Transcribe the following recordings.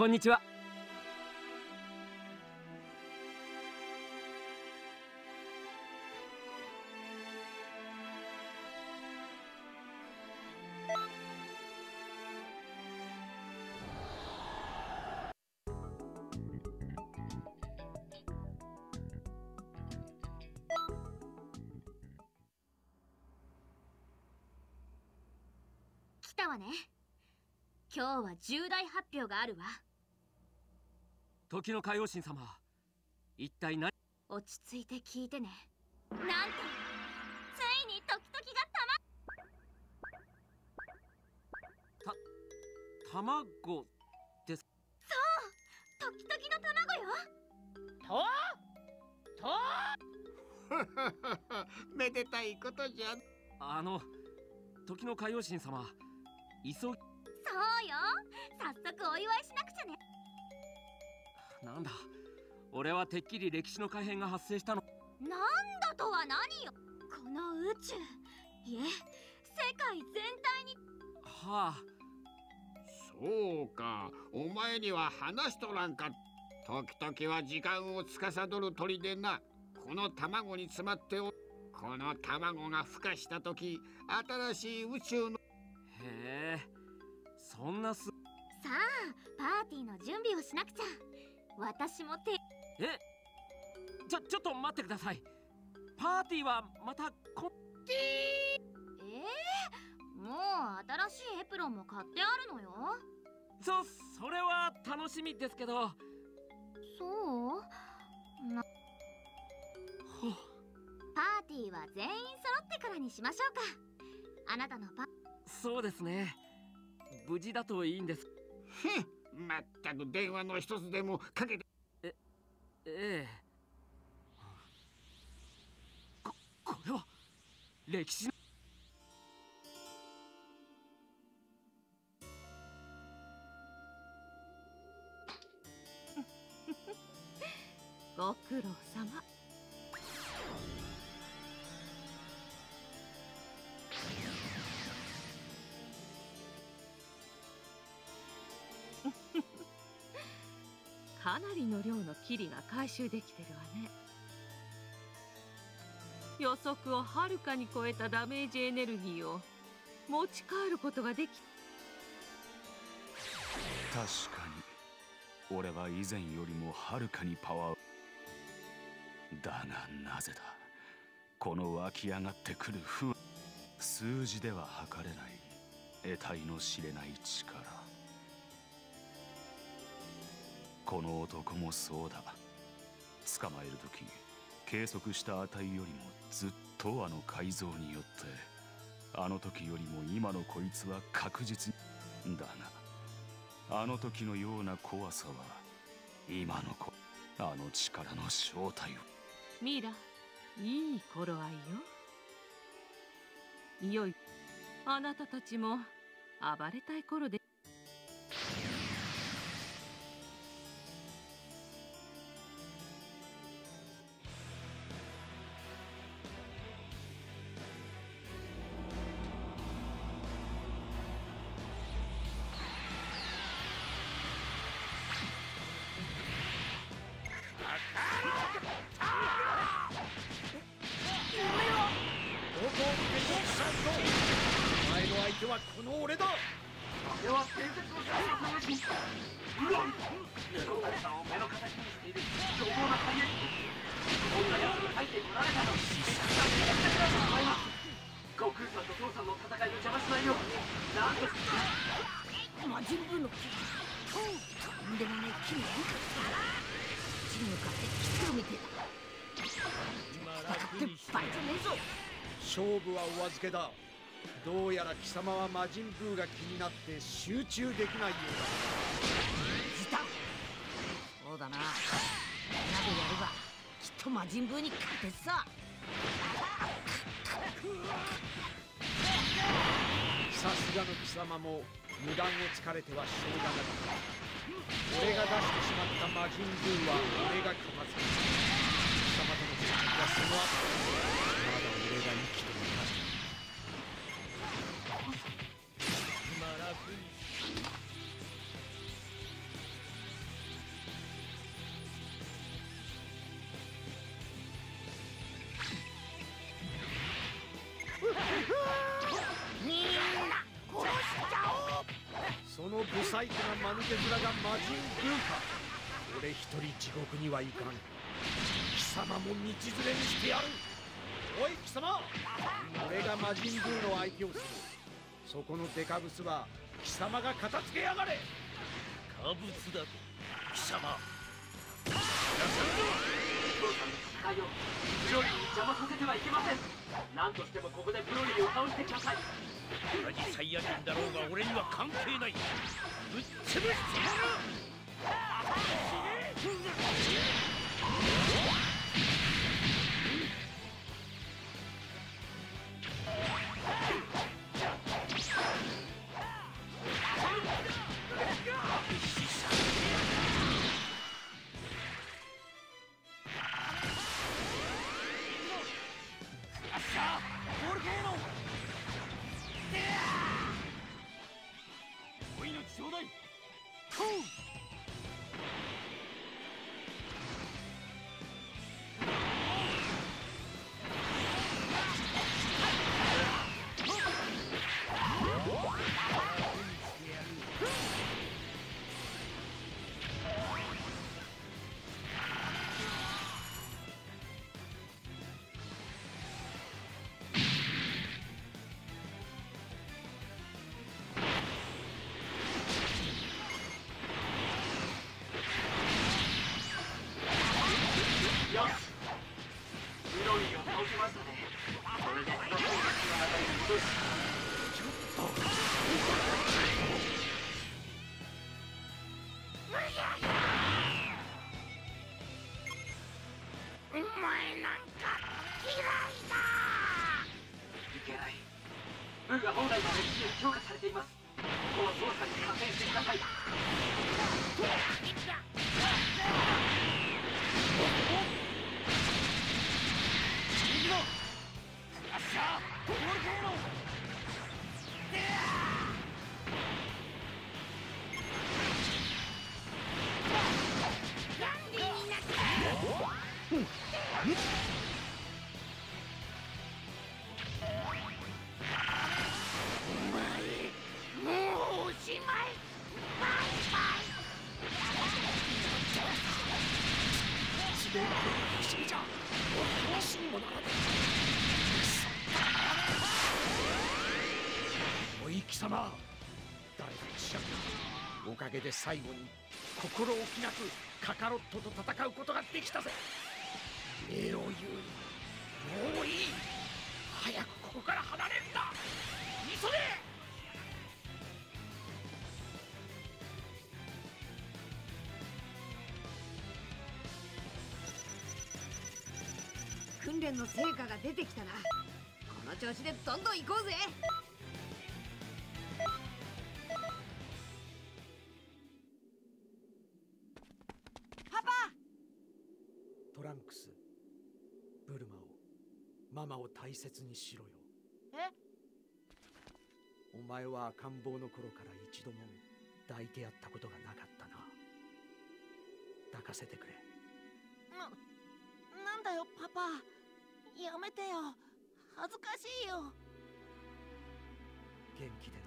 こんにちは。来たわね。今日は重大発表があるわ。時の海王神様。一体何？落ち着いて聞いてね。なんとついに時々が卵です。そう時々の卵よ。と？と？めでたいことじゃ。あの時の海王神様急ぎ。そうよ。早速お祝いしなくちゃねなんだ。俺はてっきり歴史の改変が発生したの。なんだとは何よ。この宇宙。いえ世界全体に。はあ。そうか。お前には話しとらんか。時々は時間を司る鳥でな。この卵に詰まっておこの卵が孵化した時新しい宇宙の。へえ。そんなす。さあパーティーの準備をしなくちゃ私もてえ？ちょちょっと待ってください。パーティーはまたこえー、もう新しいエプロンも買ってあるのよ。そそれは楽しみですけど。そう？な。ほパーティーは全員揃ってからにしましょうか。あなたのパそうですね。無事だといいんです。ふんまったく電話の一つでもかけて。ええ。ここれは歴史の。ご苦労様なりの量のキリが回収できてるわね。予測をはるかに超えたダメージエネルギーを持ち帰ることができ確かに。俺は以前よりもはるかにパワー。だがなぜだ。この湧き上がってくる不数字では測れない。得体の知れない力。この男もそうだ。捕まえる時計測した値よりもずっとあの改造によってあの時よりも今のこいつは確実だがあの時のような怖さは今の子あの力の正体を。ミラいい頃合いよ。いよいあなたたちも暴れたい頃で勝負はお預けだ。どうやら貴様は魔人ブーが気になって集中できないよ自他そうだな。みんなでやればきっと魔人ブーに勝てっさ。うださすがの貴様も無断をつかれてはしょうがなかった俺が出してしまった魔人ブーは俺が片付けた貴様との戦いはその後が生きていましたまらずにその不細工な間抜け面が魔人軍か俺一人地獄には行かん。貴様も道連れにしてやる。おい貴様。俺が魔人ブーの相手をする。そこのデカブスは貴様が片付けやがれ。カブツだと貴様。父さんの戦いをブロリーに邪魔させてはいけません。何としてもここでブロリーを倒してください。同じサイヤ人だろうが俺には関係ない。ぶっ潰してやるおかげで最後に心置きなくカカロットと戦うことができたぜ。礼を言うもういい。早くここから離れるんだ。急げ。訓練の成果が出てきたなこの調子でどんどん行こうぜ。大切にしろよ。え？お前は赤ん坊の頃から一度も抱いてやったことがなかったな。抱かせてくれ。な、なんだよパパ。やめてよ。恥ずかしいよ。元気で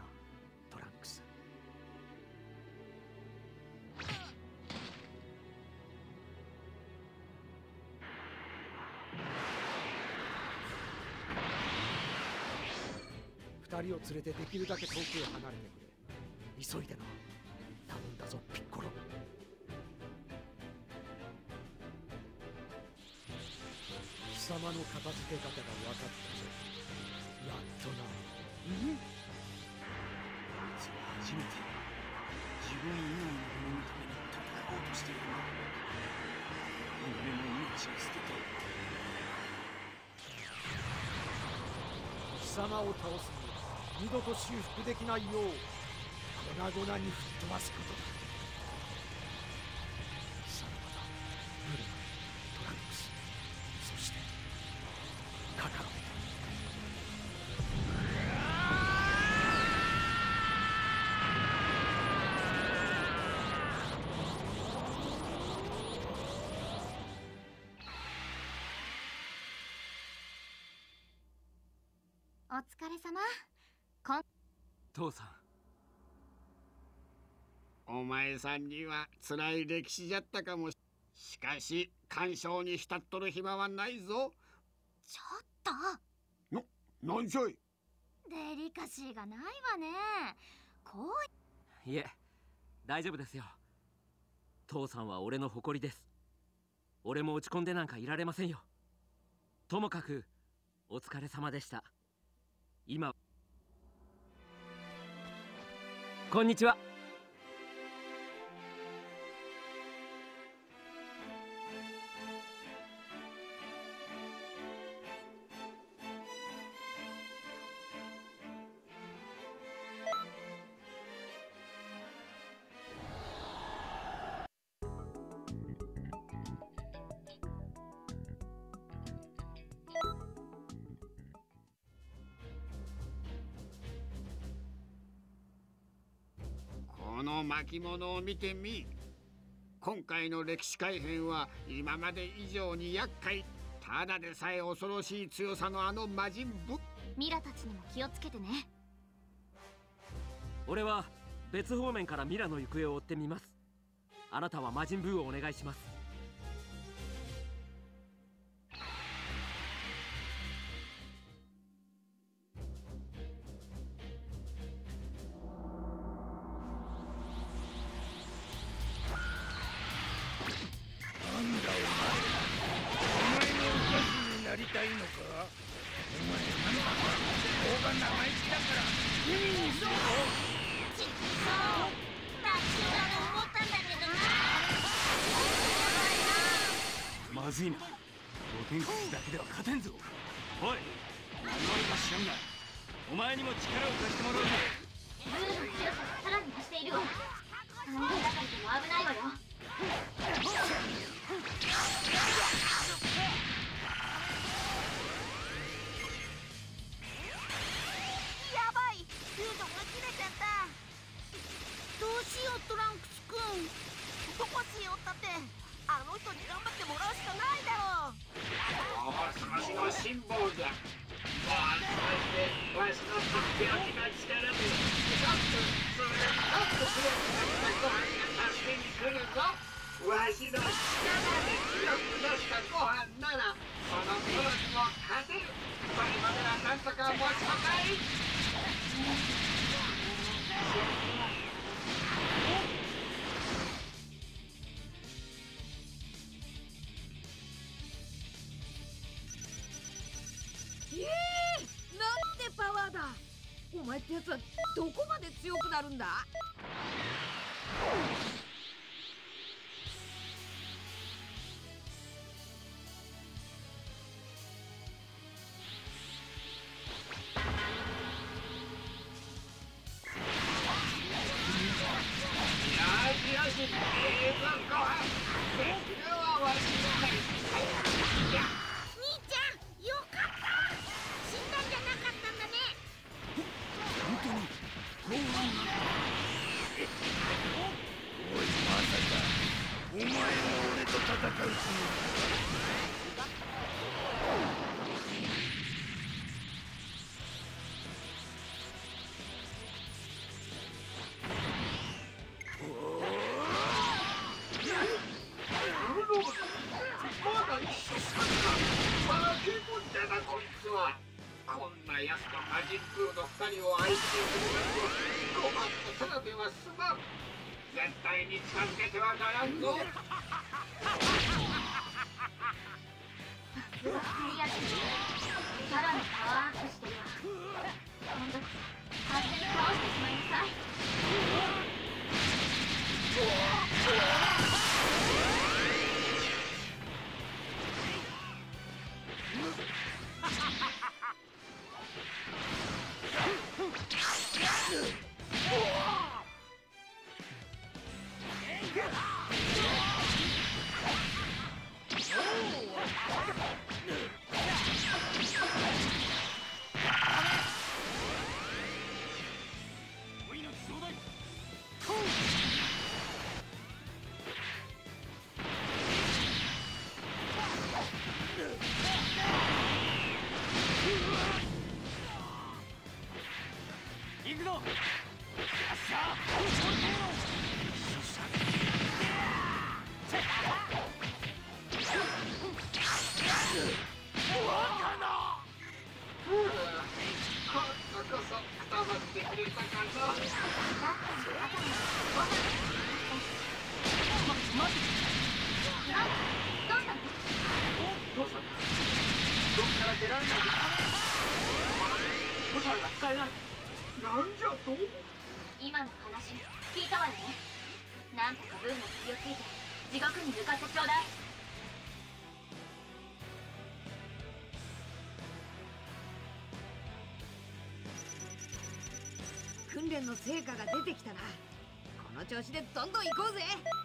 人を連れてできるだけ遠くへ離れてくれ。急いでな。頼んだぞピッコロ。貴様の片付け方が分かったぞ。やっとな。初めて。自分以外の者のために戦おうとしている俺の命を捨てて。貴様を倒すには二度と修復できないよう粉々に吹っ飛ばすことだ。さらばだ。ブルマトランクスそしてカカロット。お疲れ様。父さん。お前さんには辛い歴史じゃったかもししかし干渉に浸っとる暇はないぞ。ちょっと。なんじゃい。デリカシーがないわね。こういえ大丈夫ですよ。父さんは俺の誇りです。俺も落ち込んでなんかいられませんよ。ともかくお疲れ様でした。今こんにちは。の巻物を見てみ。今回の歴史改変は今まで以上に厄介。ただでさえ恐ろしい強さのあの魔人ぶミラたちにも気をつけてね。俺は別方面からミラの行方を追ってみます。あなたは魔人ブーをお願いしますな。まずいなだけでは勝てんぞ。おい何者か知らんがお前にも力を貸してもらうぞの強さがさらに増しているわ。も危ないわよ。やばい。フードが切れちゃった。どうしようトランクスくん。どこしようったってあの人に頑張ってもらうしかない。だろうもう少しの辛抱じゃもう集まってわしのとっておきの力でちょっとそれちょっと強くなったご飯が助けに来るぞわしの力で強くなったご飯ならその空にも勝てるそれまではなんとか持ちこたいえお前ってやつはどこまで強くなるんだ？こんな奴と魔人ブーの二人を相手にするなんてごまんとただでは済まん絶対に近づけてはならんぞ。すごくクリアしてるさらにパワーアップしてるわ今度こそ完全に倒してしまいなさい。うわ!成果が出てきたなこの調子でどんどん行こうぜ。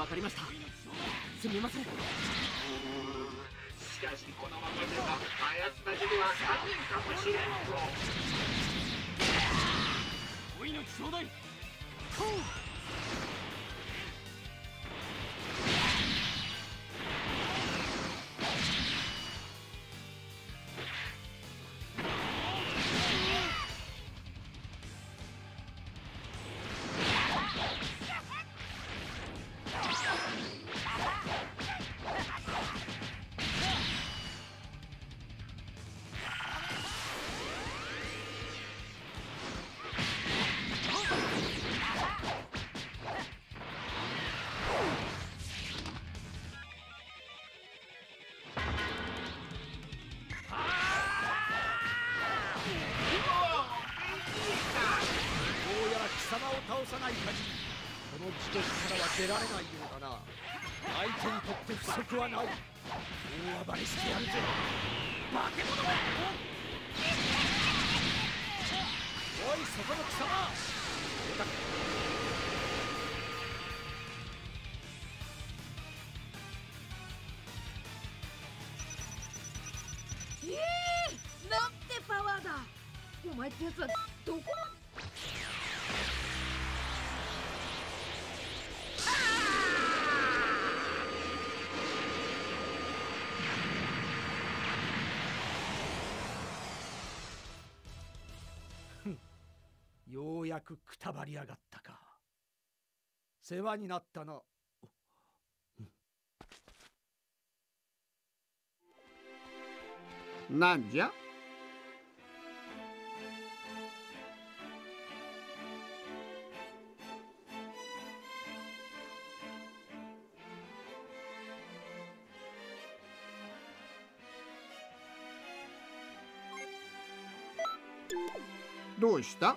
わかりました。出られないようだな相手にとって不足はない。大暴れしてやるぜ。化け物め！おいそこの貴様！ようやくくたばりやがったか。世話になったな。なんじゃ？どうした？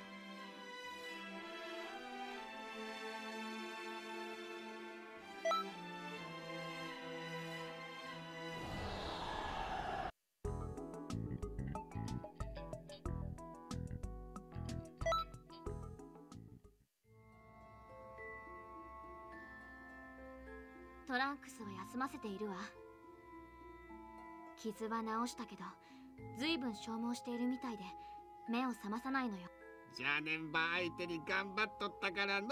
ませているわ。傷は治したけど随分消耗しているみたいで目を覚まさないのよ。じゃあねんば相手に頑張っとったからの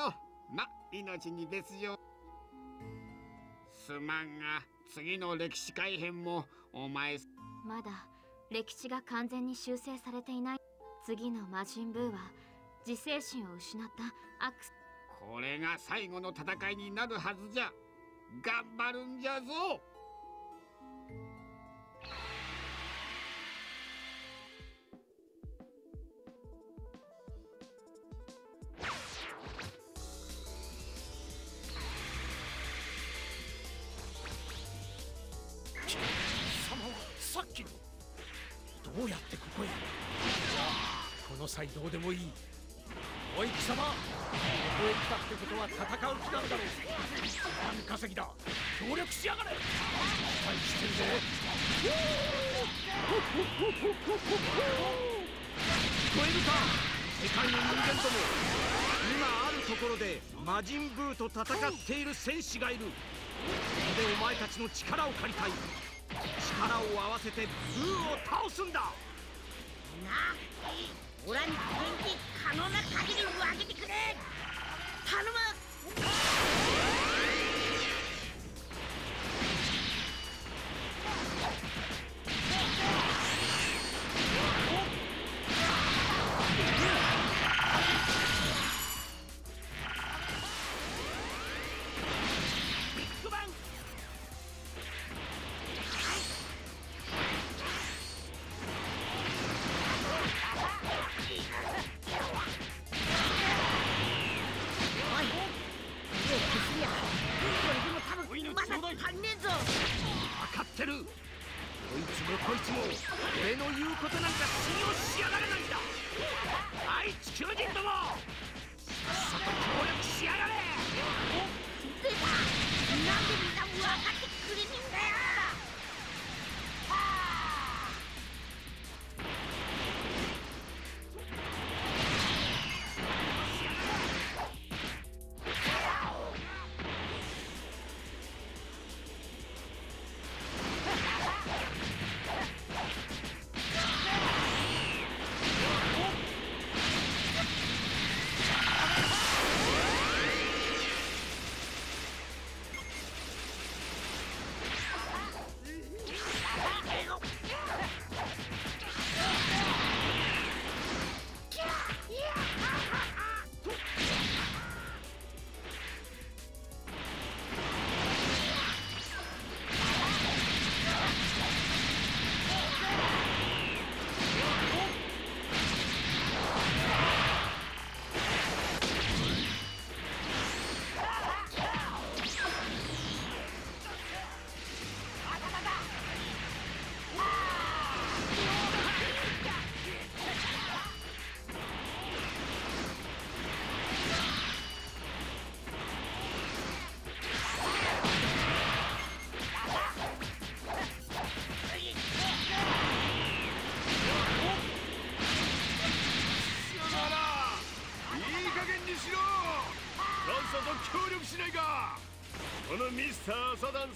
ま命に別状。すまんが次の歴史改変もお前。まだ歴史が完全に修正されていない。次の魔人ブーは自制心を失ったアックスこれが最後の戦いになるはずじゃ頑張るんじゃぞ。魔人ブーと戦っている戦士がいる。ここでお前たちの力を借りたい？力を合わせてブーを倒すんだ！なオラに元気可能な限り分けてくれ。頼む。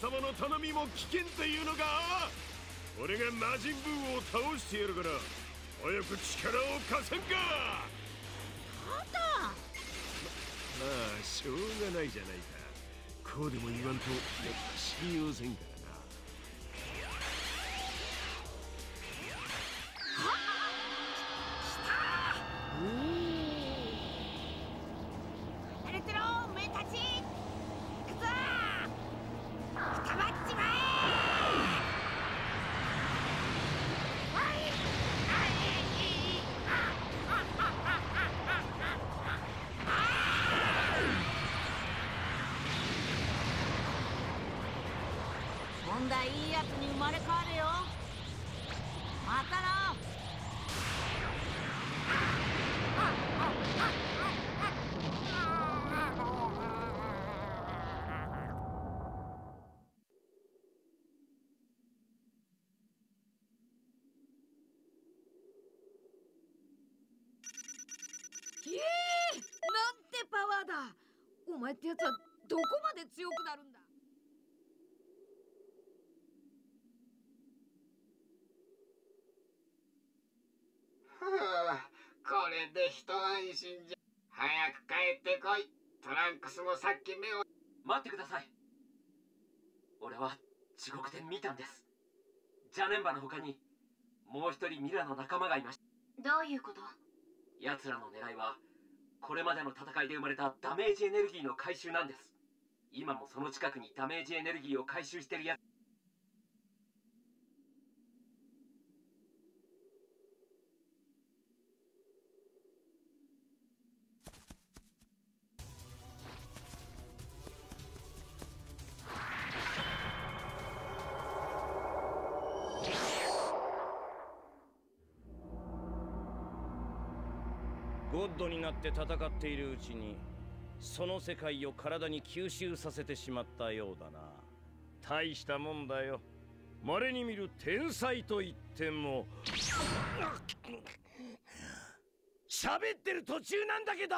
様の頼みも危険というのか俺が魔人ブーを倒してやるから早く力を貸せんか。あんたまあしょうがないじゃないか。こうでも言わんとやっぱ信用せんかんだいいやつに生まれ変われよ。またな。ええなんてパワーだ。お前ってやつはどこまで強くなるんだふうこれで一安心じゃ。早く帰ってこい。トランクスもさっき目を。待ってください。俺は地獄で見たんです。ジャネンバの他にもう一人ミラの仲間がいました。どういうこと？奴らの狙いはこれまでの戦いで生まれたダメージエネルギーの回収なんです。今もその近くにダメージエネルギーを回収してるやつゴッドになって戦っているうちにその世界を体に吸収させてしまったようだな。大したもんだよ。稀に見る天才と言っても。喋ってる途中なんだけど。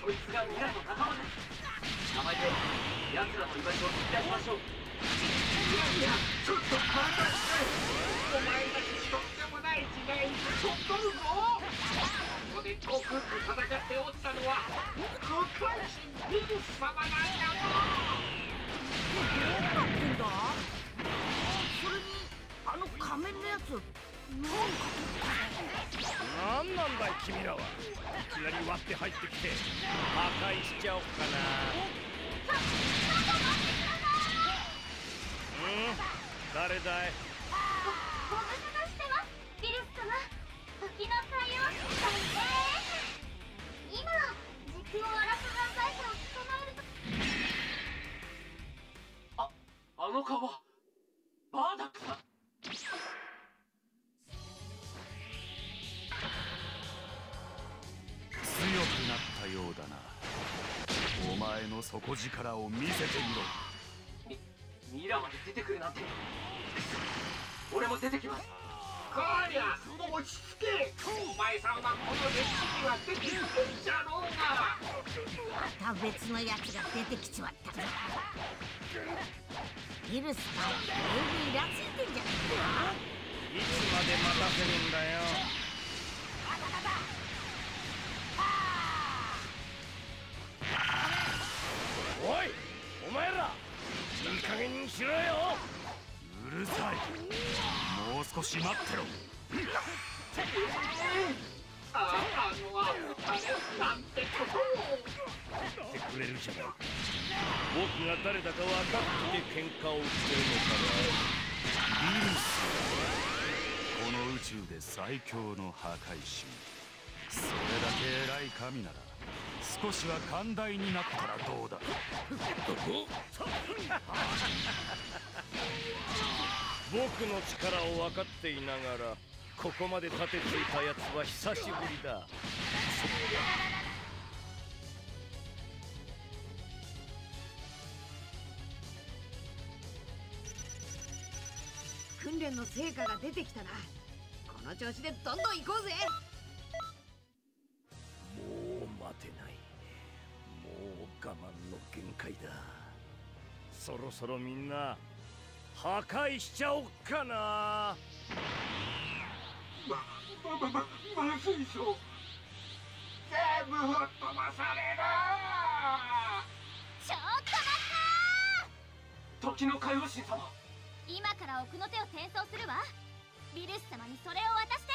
そいつが未の仲間だ捕まえて奴らの居場所を突き出しましょう。いやいやちょっとお前たちにとってもない時代にちょっとるぞここで悟空と戦っておったのは空海神ビルス様なんやぞどうなってんだそれにあの仮面のやつなんかなんなんだい君らは。いきなり割って入ってきて破壊しちゃおうかなうん誰だい？ご無沙汰してますビルス様時の海王神さんです今時空を荒らす犯罪者を捕まえるとああの顔はバーダックさん強くなったようだな。お前の底力を見せてみろ。ミラまで出てくるなんて俺も出てきますこりゃ落ち着けお前さんはこの歴史には出てきてんじゃろうがまた別のやつが出てきちまったぞビルスがだいぶイラついてんじゃねえか。いつまで待たせるんだよ。少し待ってろ。ああのああれなんてことをってくれるじゃないか僕が誰だか分かって喧嘩を売ってるのかビルスこの宇宙で最強の破壊神。それだけ偉い神なら少しは寛大になったらどうだ 僕の力を分かっていながらここまで立てついたやつは久しぶりだ。訓練の成果が出てきたなこの調子でどんどん行こうぜ。もう待てない。もう我慢の限界だ。そろそろみんな破壊しちゃおっかな。まままままずいぞ。全部吹っ飛ばされる。ちょっと待った時の海王神様。今から奥の手を転送するわ。ビルス様にそれを渡して。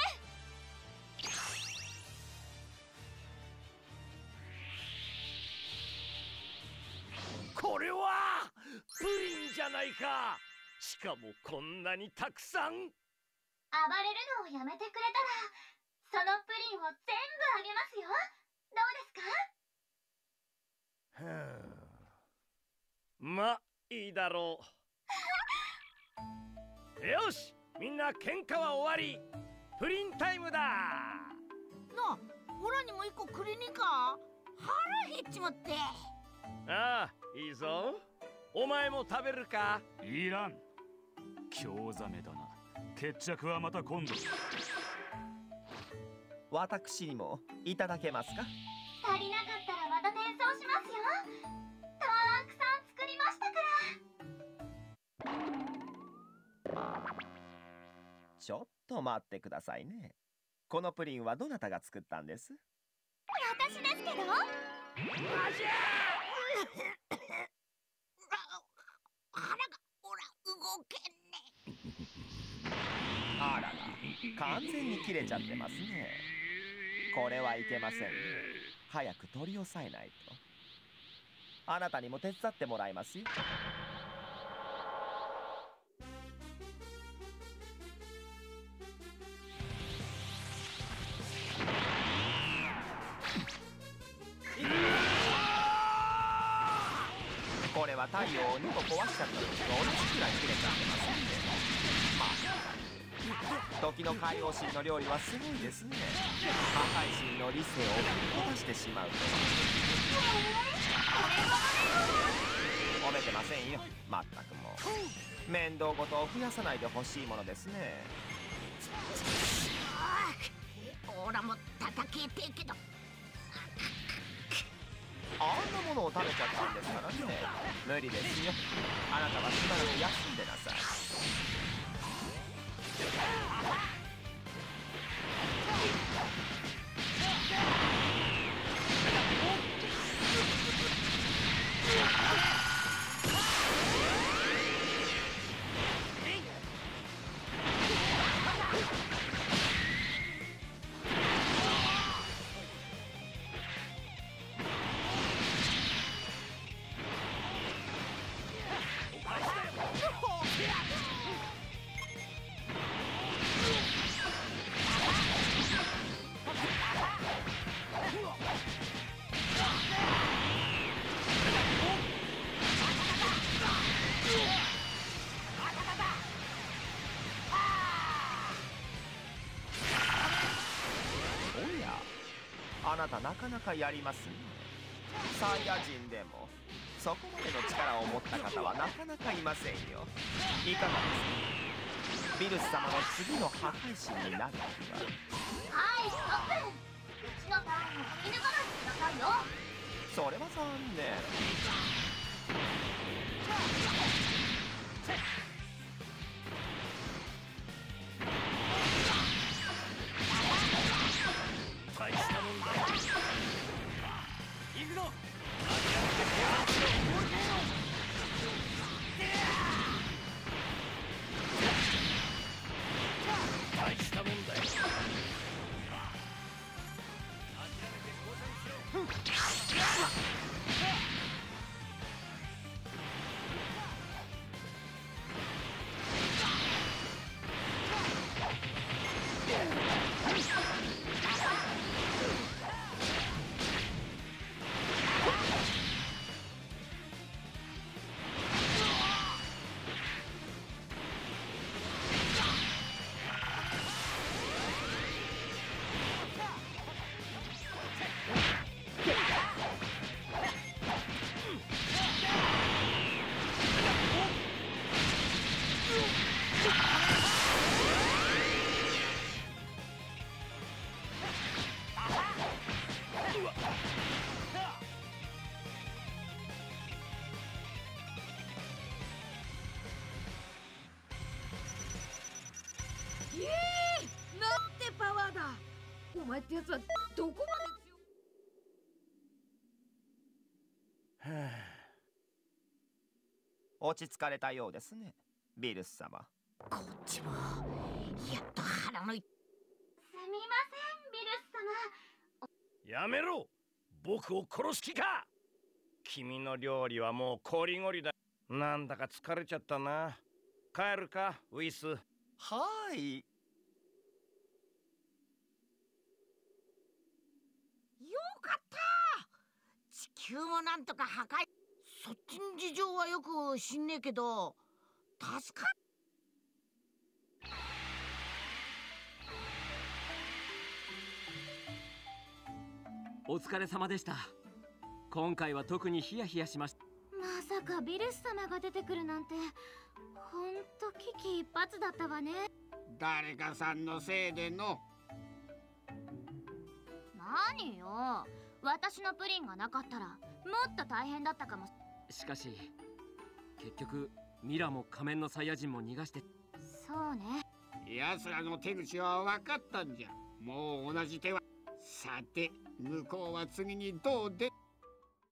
これはプリンじゃないかしかもこんなにたくさん。暴れるのをやめてくれたらそのプリンを全部あげますよ。どうですか？はあまいいだろう。よしみんな喧嘩は終わり。プリンタイムだ。なあオラにも一個くれねえか？腹減っちまって。ああいいぞ。お前も食べるか？いらん興ざめだな。決着はまた今度私にもいただけますか？足りなかったらまた転送しますよ。たくさん作りましたから。ちょっと待ってくださいね。このプリンはどなたが作ったんです？私ですけど腹がオラ動けんねあらら完全に切れちゃってますね。これはいけませんね。早く取り押さえないと。あなたにも手伝ってもらいますよ。これは太陽を2個壊しちゃった時と同じくらい切れちゃってますんでまあ時の海王神の料理はすごいですね。破壊神の理性を吹き飛ばしてしまう。と褒めてませんよ。まったくもう。面倒事を増やさないでほしいものですね。オラも叩けてえけど。ものを食べちゃったんですからね。無理ですよ。あなたはしばらく休んでなさいあなたなかなかやりますね。サイヤ人でも。そこまでの力を持った方はなかなかいませんよ。いかがですか？ビルス様の次の破壊神になる。にははいストップ。うちのターンを見抜かないでくだよ。それは残念やつはどこまでは落ち着かれたようですね。ビルス様。こっちもやっと腹のいすみませんビルス様。やめろ。僕を殺す気か！君の料理はもうこりごりだ。なんだか疲れちゃったな。帰るかウィス。はいよかった地球もなんとか破壊。そっちの事情はよく知んねえけど助かっお疲れ様でした。今回は特にヒヤヒヤしました。まさかビルス様が出てくるなんてほんと危機一髪だったわね。誰かさんのせいでの。何よ私のプリンがなかったらもっと大変だったかも。しかし結局ミラも仮面のサイヤ人も逃がして。そうね。奴らの手口は分かったんじゃ。もう同じ手は。さて向こうは次にどうで